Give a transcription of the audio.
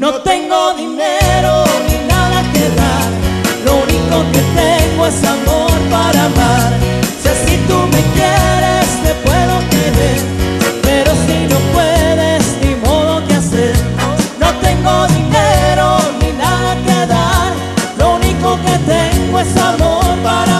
No tengo dinero ni nada que dar, lo único que tengo es amor para amar. Si así tú me quieres, te puedo querer, pero si no puedes, ni modo que hacer. No tengo dinero ni nada que dar, lo único que tengo es amor para amar.